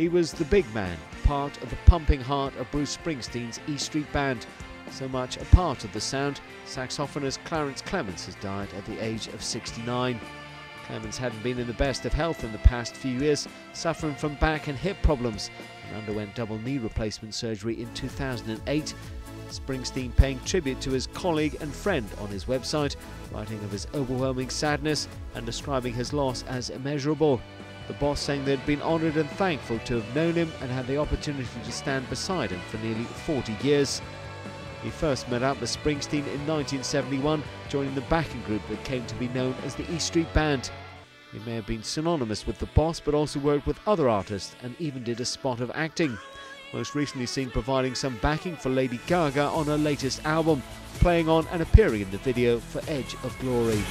He was the big man, part of the pumping heart of Bruce Springsteen's E Street Band. So much a part of the sound, saxophonist Clarence Clemons has died at the age of 69. Clemons hadn't been in the best of health in the past few years, suffering from back and hip problems, and underwent double knee replacement surgery in 2008. Springsteen paying tribute to his colleague and friend on his website, writing of his overwhelming sadness and describing his loss as immeasurable. The boss saying they'd been honoured and thankful to have known him and had the opportunity to stand beside him for nearly 40 years. He first met up with Springsteen in 1971, joining the backing group that came to be known as the E Street Band. He may have been synonymous with the boss, but also worked with other artists and even did a spot of acting. Most recently seen providing some backing for Lady Gaga on her latest album, playing on and appearing in the video for Edge of Glory.